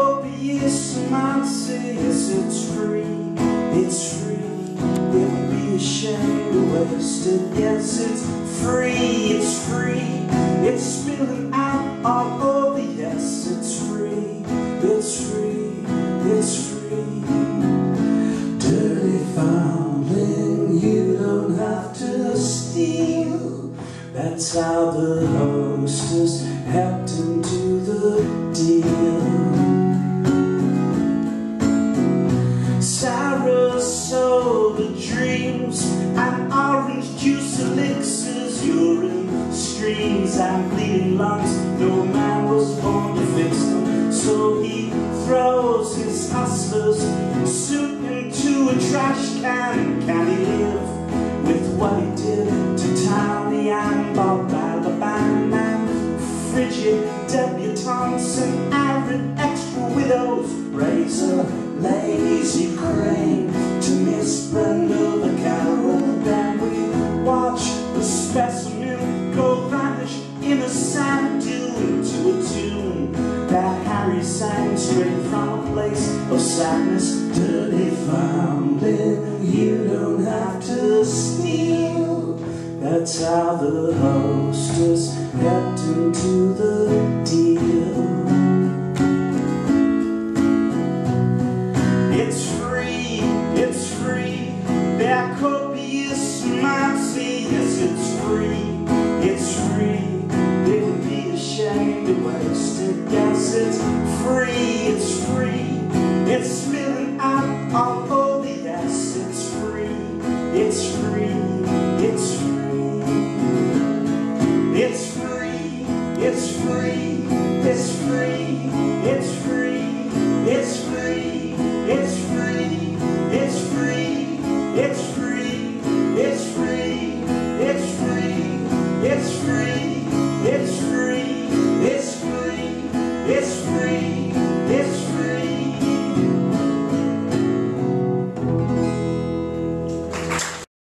hope yes, say yes, it's free, it's free. It would be a shame to waste it. Yes, it's free, it's free. It's spilling out all over. Yes, it's free, it's free, it's free. Dirty foundling, you don't have to steal. That's how the hostess. Dreams and orange juice elixirs, urine streams and bleeding lungs. No man was born to fix them, so he throws his hustlers suit into a trash can. Can he live with what he did to Townie and Bob Balaban and frigid debutantes specimen go vanish in a sand dune to a tune that Harry sang straight from a place of sadness. Dirty foundling, you don't have to steal. That's how the hostess helped into the deal. It. Yes, it's free, it's free. It's spilling out all over. Yes, it's free, it's free, it's free. It's free, it's free,